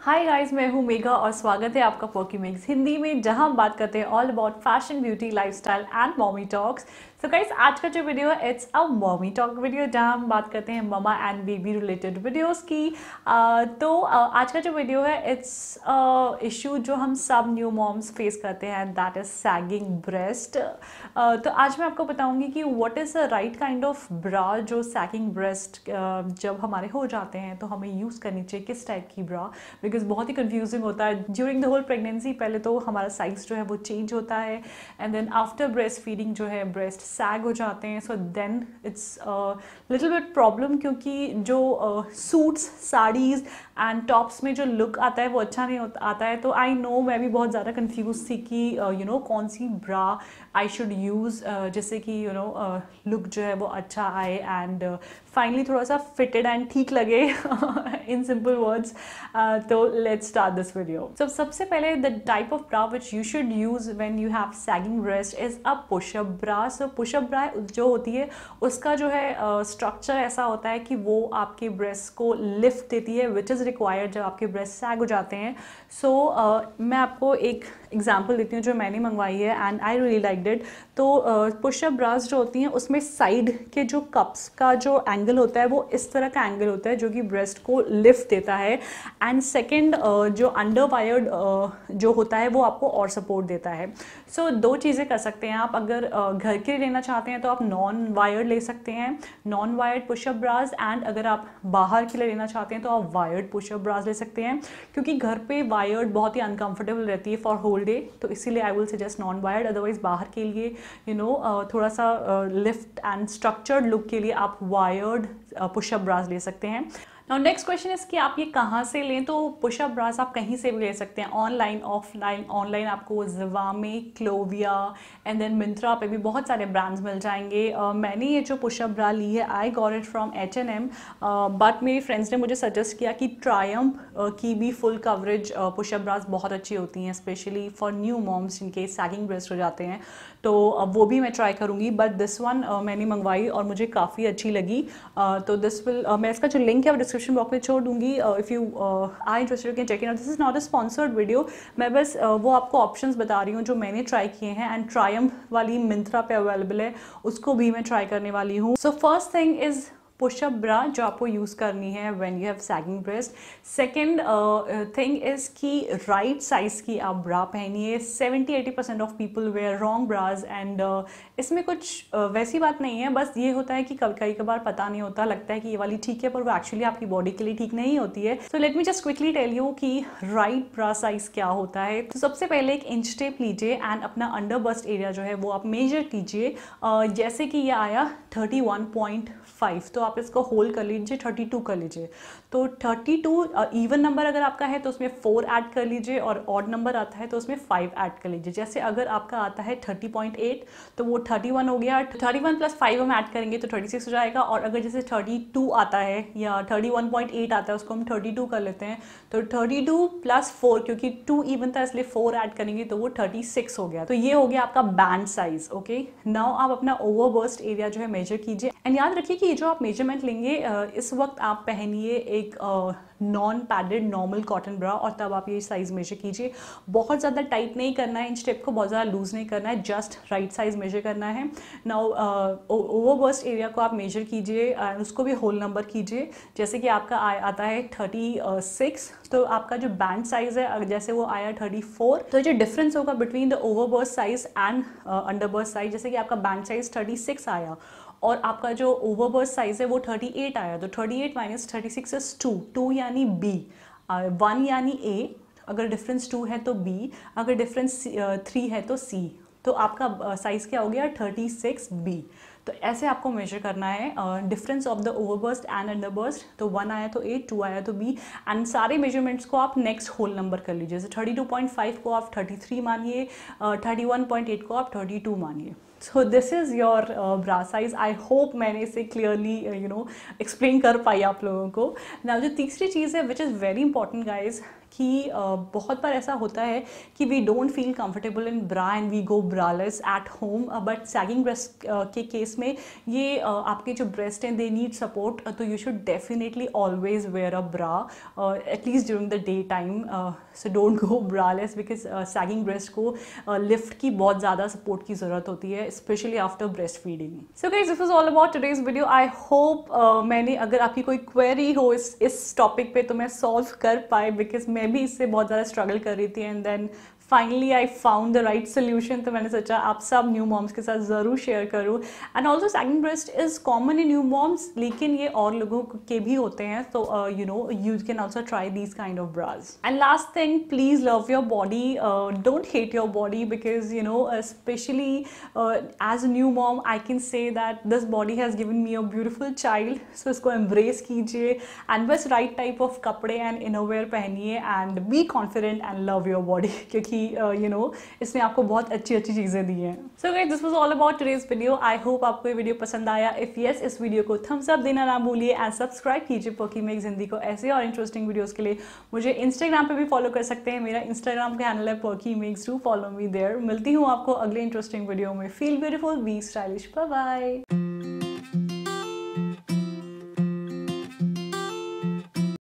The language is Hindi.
हाय गाइस मैं हूँ मेघा और स्वागत है आपका पोकी मिक्स हिंदी में, जहाँ हम बात करते हैं all about fashion beauty lifestyle and mommy talks so guys आज का जो वीडियो है it's a mommy talk video जहाँ हम बात करते हैं mama and baby related videos की। तो आज का जो वीडियो है इट्स इशू जो हम सब न्यू मॉम्स फेस करते हैं दैट इज़ सैगिंग ब्रेस्ट तो आज मैं आपको बताऊँगी कि what is a right kind of bra जो सैगिंग ब्रेस्ट जब हमारे हो जाते हैं तो हमें यूज़ करनी चाहिए, किस टाइप की ब्रा बिकॉज़ बहुत ही कन्फ्यूजिंग होता है। ड्यूरिंग द होल प्रेगनेंसी पहले तो हमारा साइज़ जो है वो चेंज होता है and then after breast feeding जो है ब्रेस्ट सैग हो जाते हैं। So then it's little bit problem क्योंकि जो suits uh, saris and tops में जो लुक आता है वो अच्छा नहीं होता आता है। तो आई नो मैं भी बहुत ज़्यादा कन्फ्यूज़ थी कि you uh, know you know, कौन सी ब्रा आई शुड यूज़ जिससे कि यू नो लुक जो है वो अच्छा आए एंड फाइनली थोड़ा सा फिटेड एंड ठीक लगे इन सिंपल वर्ड्स तो let's start this video so सबसे पहले the type of bra which you should use when you have sagging breast is a push up bra so push up bra जो होती है उसका जो है uh, ऐसा होता है कि वो आपके ब्रेस्ट को लिफ्ट देती है विच इज़ रिक्वायर्ड जब आपके ब्रेस्ट सैग हो जाते हैं. So, uh, मैं आपको एक एग्ज़ाम्पल देती हूँ जो मैंने मंगवाई है and I really like did तो uh, ब्रास जो होती हैं उसमें साइड के जो कप्स का जो एंगल होता है वो इस तरह का एंगल होता है जो कि ब्रेस्ट को लिफ्ट देता है. एंड सेकेंड uh, जो अंडर वायर्ड uh, जो होता है वो आपको और सपोर्ट देता है। सो so, दो चीज़ें कर सकते हैं आप। अगर uh, घर के लिए लेना चाहते हैं तो आप नॉन वायर्ड ले सकते हैं। Non wired push up bras and अगर आप बाहर के लिए लेना चाहते हैं तो आप वायर्ड पुशअप ब्रास ले सकते हैं। क्योंकि घर पे वायर्ड बहुत ही अनकंफर्टेबल रहती है फॉर होल डे तो इसीलिए I will suggest non wired otherwise बाहर के लिए यू you नो know, थोड़ा सा लिफ्ट एंड स्ट्रक्चर्ड लुक के लिए आप वायर्ड पुशअप ब्रास ले सकते हैं। नाउ नेक्स्ट क्वेश्चन इज़ कि आप ये कहाँ से लें? तो पुशअप ब्रास आप कहीं से भी ले सकते हैं। ऑनलाइन ऑफलाइन ऑनलाइन आपको जवामे क्लोविया एंड देन मिंत्रा पे भी बहुत सारे ब्रांड्स मिल जाएँगे। uh, मैंने ये जो पुशअप ब्रा ली है I got it from H N M but मेरी फ्रेंड्स ने मुझे सजेस्ट किया कि ट्रायम uh, की भी फुल कवरेज पुशअप ब्रास बहुत अच्छी होती हैं स्पेशली फॉर न्यू मॉम्स जिनके सैगिंग ब्रेस्ट हो जाते हैं। तो uh, वो भी मैं ट्राई करूँगी। बट दिस वन मैंने मंगवाई और मुझे काफ़ी अच्छी लगी। तो दिस विल मैं इसका जो लिंक है वो डिस्क्रिप्शन बॉक्स में छोड़ दूँगी। If you I interested can check in this is not a sponsored video मैं बस uh, वो आपको ऑप्शंस बता रही हूँ जो मैंने ट्राई किए हैं एंड ट्रायम वाली मिंत्रा पे अवेलेबल है उसको भी मैं ट्राई करने वाली हूँ। So first thing is push up bra जो आपको यूज़ करनी है when you have sagging breast second thing is कि राइट साइज़ की आप ब्रा पहनिए. 70 80 percent of people wear wrong bras and इसमें कुछ uh, वैसी बात नहीं है. बस ये होता है कि कभी कई कभार पता नहीं होता लगता है कि ये वाली ठीक है पर वो एक्चुअली आपकी बॉडी के लिए ठीक नहीं होती है. So let me just quickly tell you कि राइट ब्रा साइज़ क्या होता है. तो सबसे पहले एक इंच टेप लीजिए एंड अपना अंडर बस्ट एरिया जो है वो आप मेजर कीजिए. Uh, जैसे कि ये आया थर्टी तो आप इसको होल कर लीजिए थर्टी टू कर लीजिए। तो थर्टी टू इवन नंबर अगर आपका है तो उसमें फोर ऐड कर लीजिए और ऑड नंबर आता है तो उसमें फाइव ऐड कर लीजिए। जैसे अगर आपका आता है थर्टी पॉइंट एट तो वो थर्टी वन हो गया। थर्टी वन प्लस फाइव हम ऐड करेंगे तो थर्टी सिक्स हो जाएगा और अगर जैसे थर्टी टू आता है या थर्टी वन पॉइंट एट आता है उसको हम थर्टी टू कर लेते हैं। तो थर्टी टू प्लस फोर क्योंकि टू इवन था इसलिए फोर ऐड करेंगे तो वो थर्टी सिक्स हो गया। तो ये हो गया आपका बैंड साइज़ ओके नाउ आप अपना ओवरबर्स्ट एरिया जो है मेजर कीजिए। एंड याद रखिए कि ये जो आप मेज़रमेंट लेंगे। इस वक्त आप पहनिए एक non padded normal cotton bra और तब आप ये साइज़ मेजर कीजिए। बहुत ज़्यादा टाइट नहीं करना है इन स्टेप को बहुत ज़्यादा लूज़ नहीं करना है जस्ट राइट साइज़ मेजर करना है। नाउ ओवरबर्स्ट एरिया को आप मेजर कीजिए उसको भी होल नंबर कीजिए। जैसे कि आपका आ, आता है थर्टी सिक्स तो आपका जो बैंड साइज़ है जैसे वो आया थर्टी फोर तो जो डिफरेंस होगा between the overbust size and under underbust size जैसे कि आपका बैंड साइज़ थर्टी सिक्स आया और आपका जो ओवरबर्स साइज़ है वो 38 आया तो 38 eight minus thirty six is two two यानी बी वन यानी ए अगर डिफरेंस टू है तो बी अगर डिफरेंस थ्री है तो सी तो आपका साइज़ क्या हो गया? थर्टी सिक्स बी तो ऐसे आपको मेजर करना है difference of the overbust and underbust तो वन आया तो ए टू आया तो बी एंड सारे मेजरमेंट्स को आप नेक्स्ट होल नंबर कर लीजिए। जैसे थर्टी टू पॉइंट फाइव को आप थर्टी थ्री मानिए थर्टी वन पॉइंट एट को आप थर्टी टू मानिए। So this is your bra size I hope मैंने इसे क्लियरली यू नो एक्सप्लेन कर पाई आप लोगों को। ना जो तीसरी चीज़ है which is very important guys कि बहुत बार ऐसा होता है कि we don't feel comfortable in bra and we go braless at home but sagging breast के केस में ये आपके जो ब्रेस्ट हैं दे नीड सपोर्ट तो you should definitely always wear a bra at least during the day time so don't go braless because sagging breast को लिफ्ट की बहुत ज़्यादा सपोर्ट की ज़रूरत होती है। Specially after breast feeding so guys this is all about today's video I hope मैंने अगर आपकी कोई क्वेरी हो इस इस टॉपिक पे तो मैं सॉल्व कर पाए बिकॉज़ मैं भी इससे बहुत ज़्यादा स्ट्रगल कर रही थी and then finally I found the right solution तो मैंने सोचा, आप सब न्यू मॉम्स के साथ ज़रूर शेयर करूँ. And also second breast is common in new moms लेकिन ये और लोगों के भी होते हैं तो you know you can also try these kind of bras and last thing please love your body don't hate your body because you know specially as a new mom I can say that this body has given me a beautiful child so इसको एम्ब्रेस कीजिए एंड बस राइट टाइप ऑफ़ कपड़े एंड इनोवेयर पहनिए and be confident and love your body क्योंकि यू नो इसने आपको बहुत अच्छी अच्छी चीज़ें दी हैं so guys this was all about today's video I hope आपको ये वीडियो पसंद आया इफ़ यस इस वीडियो को थम्स अप देना ना भूलिए एंड सब्सक्राइब कीजिए पोकी मेक ज़िंदगी को ऐसे और इंटरेस्टिंग वीडियोज़ के लिए मुझे इंस्टाग्राम पर भी फॉलो कर सकते हैं मेरा इंस्टाग्राम का हैंडल है Poki Makes to follow me there मिलती हूँ आपको अगले इंटरेस्टिंग वीडियो में feel beautiful be stylish bye